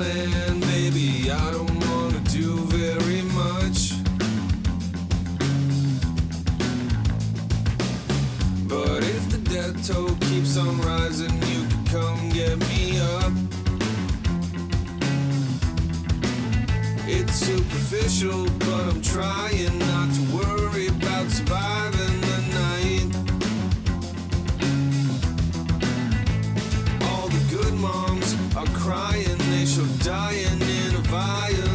plan, baby. I don't wanna do very much. But if the death toll keeps on rising, you can come get me up. It's superficial, but I'm trying not to worry about surviving the night. All the good moms are crying dying in a fire.